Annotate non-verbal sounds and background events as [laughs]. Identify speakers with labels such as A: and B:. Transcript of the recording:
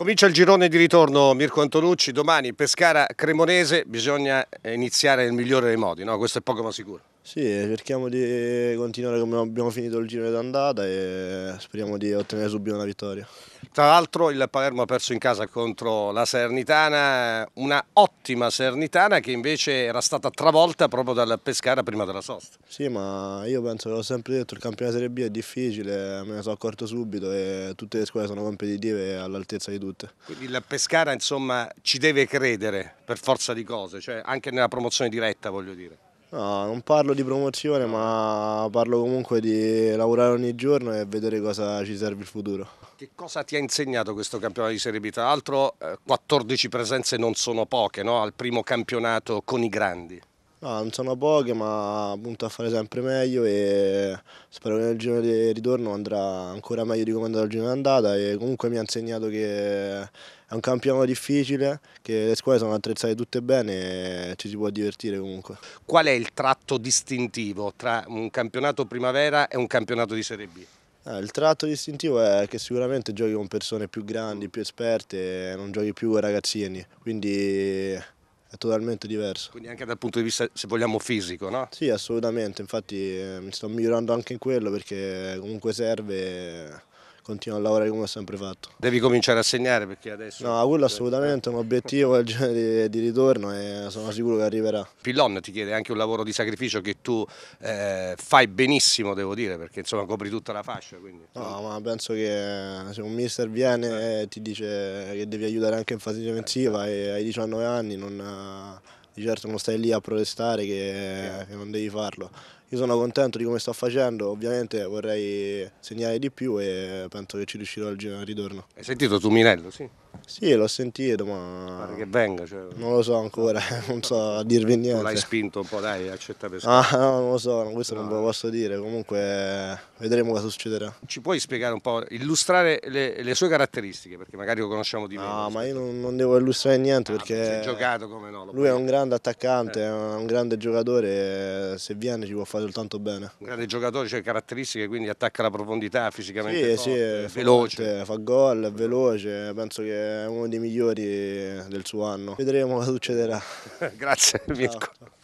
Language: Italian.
A: Comincia il girone di ritorno Mirko Antonucci, domani Pescara Cremonese, bisogna iniziare nel migliore dei modi, no? questo è poco ma sicuro.
B: Sì, cerchiamo di continuare come abbiamo finito il giro d'andata e speriamo di ottenere subito una vittoria.
A: Tra l'altro il Palermo ha perso in casa contro la Sernitana, una ottima Sernitana che invece era stata travolta proprio dal Pescara prima della sosta.
B: Sì, ma io penso, l'ho sempre detto, il campionato Serie B è difficile, me ne sono accorto subito e tutte le squadre sono competitive e all'altezza di tutte.
A: Quindi il Pescara insomma ci deve credere per forza di cose, cioè anche nella promozione diretta voglio dire.
B: No, non parlo di promozione, ma parlo comunque di lavorare ogni giorno e vedere cosa ci serve il futuro.
A: Che cosa ti ha insegnato questo campionato di Serie B? Tra l'altro eh, 14 presenze non sono poche no? al primo campionato con i grandi.
B: No, non sono poche, ma punto a fare sempre meglio e spero che nel giro di ritorno andrà ancora meglio di come è andato il giro di andata e comunque mi ha insegnato che è un campionato difficile, che le squadre sono attrezzate tutte bene e ci si può divertire comunque.
A: Qual è il tratto distintivo tra un campionato primavera e un campionato di Serie B?
B: Eh, il tratto distintivo è che sicuramente giochi con persone più grandi, più esperte, non giochi più con ragazzini, quindi è totalmente diverso.
A: Quindi anche dal punto di vista, se vogliamo, fisico, no?
B: Sì, assolutamente, infatti eh, mi sto migliorando anche in quello perché comunque serve continuo a lavorare come ho sempre fatto.
A: Devi cominciare a segnare perché adesso...
B: No, quello assolutamente è un obiettivo del giorno di, di, ritorno e sono sicuro che arriverà.
A: Pillon ti chiede anche un lavoro di sacrificio che tu eh, fai benissimo, devo dire, perché insomma copri tutta la fascia. Quindi,
B: no, ma penso che se un mister viene e ti dice che devi aiutare anche in fase difensiva e hai 19 anni non di certo non stai lì a protestare che, che, non devi farlo. Io sono contento di come sto facendo, ovviamente vorrei segnare di più e penso che ci riuscirò al ritorno.
A: Hai sentito Tuminello? Sì.
B: Sì, l'ho sentito, ma...
A: Pare che venga. Cioè...
B: Non lo so ancora, [laughs] non so a dirvi niente.
A: l'hai spinto un po', dai, accetta per
B: Ah, no, non lo so, questo no. non ve lo posso dire, comunque vedremo cosa succederà.
A: Ci puoi spiegare un po', illustrare le, le sue caratteristiche, perché magari lo conosciamo di meno.
B: No, ma io non, non, devo illustrare niente, ah, perché...
A: Giocato come no.
B: Lui è un grande attaccante, eh. è un grande giocatore, se viene ci può fare soltanto bene.
A: Un grande giocatore, cioè caratteristiche, quindi attacca la profondità, fisicamente
B: sì,
A: forte,
B: sì,
A: veloce.
B: Forte, fa gol, è veloce, penso che è uno dei migliori del suo anno. Vedremo cosa succederà. [laughs]
A: Grazie Mirko. Ciao.